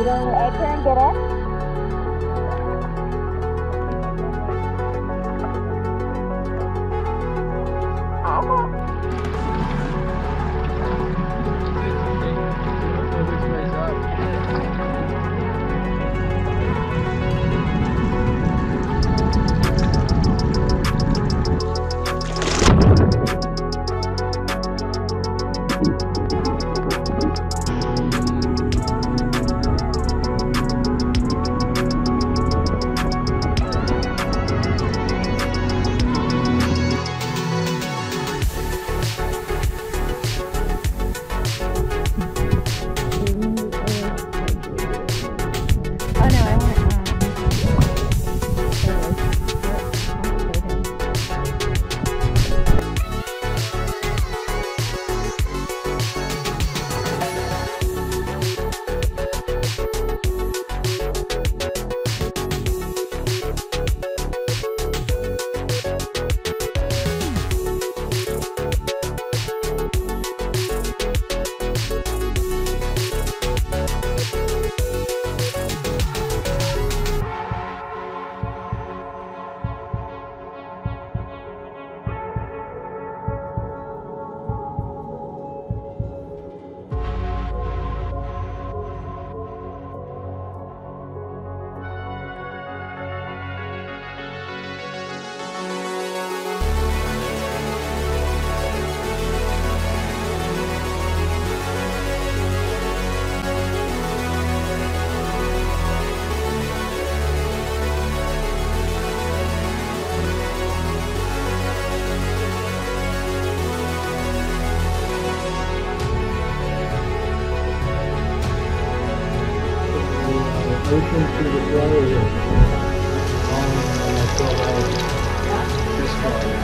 You don't her and get it? looking to the flyer um, on uh, This one.